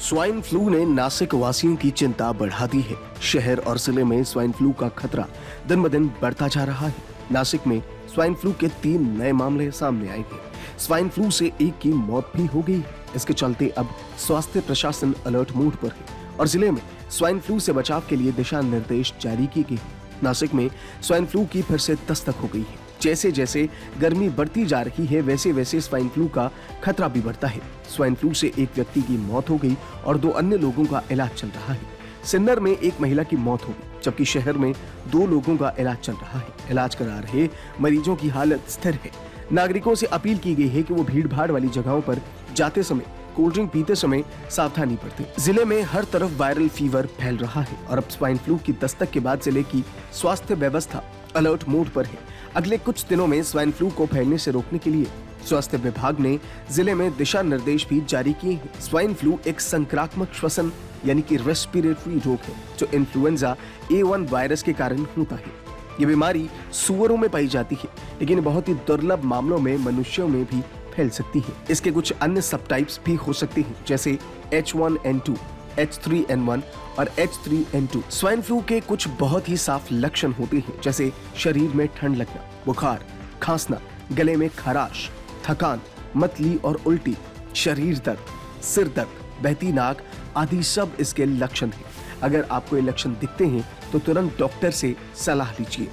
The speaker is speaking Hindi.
स्वाइन फ्लू ने नासिक वासियों की चिंता बढ़ा दी है। शहर और ज़िले में स्वाइन फ्लू का खतरा दिन ब दिन बढ़ता जा रहा है। नासिक में स्वाइन फ्लू के तीन नए मामले सामने आए हैं। स्वाइन फ्लू से एक की मौत भी हो गई। इसके चलते अब स्वास्थ्य प्रशासन अलर्ट मोड पर है और ज़िले में स्वाइन फ्लू से बचाव के लिए दिशा निर्देश जारी की गई नासिक में स्वाइन फ्लू की फिर से दस्तक हो गई है। जैसे जैसे गर्मी बढ़ती जा रही है वैसे वैसे स्वाइन फ्लू का खतरा भी बढ़ता है। स्वाइन फ्लू से एक व्यक्ति की मौत हो गई और दो अन्य लोगों का इलाज चल रहा है। सिन्नर में एक महिला की मौत हो गई, जबकि शहर में दो लोगों का इलाज चल रहा है। इलाज करा रहे मरीजों की हालत स्थिर है। नागरिकों से अपील की गई है कि वो भीड़ भाड़ वाली जगहों पर जाते समय कोल्ड ड्रिंक पीते समय सावधानी बरते। ज़िले में हर तरफ़ वायरल फीवर फैल रहा है और अब स्वाइन फ्लू की दस्तक के बाद ज़िले की स्वास्थ्य व्यवस्था अलर्ट मोड पर है। अगले कुछ दिनों में स्वाइन फ्लू को फैलने से रोकने के लिए स्वास्थ्य विभाग ने ज़िले में दिशा निर्देश भी जारी किए हैं। स्वाइन फ्लू एक संक्रामक श्वसन, यानी कि रेस्पिरेटरी रोग है, जो इन्फ्लुएंजा ए वन वायरस के कारण होता है। ये बीमारी सुअरों में पाई जाती है, लेकिन बहुत ही दुर्लभ मामलों में मनुष्यों में भी फैल सकती है। इसके कुछ अन्य सब भी हो सकते हैं, जैसे H one N two H three N one और H three N two swine flu के कुछ बहुत ही साफ़ लक्षण होते हैं, जैसे शरीर में ठंड लगना, बुखार, खांसना, गले में खराश, थकान, मतली और उल्टी, शरीर दर्द, सिर दर्द, बहती नाक आदि सब इसके लक्षण हैं। अगर आपको ये लक्षण दिखते हैं तो तुरंत डॉक्टर से सलाह लीजिए।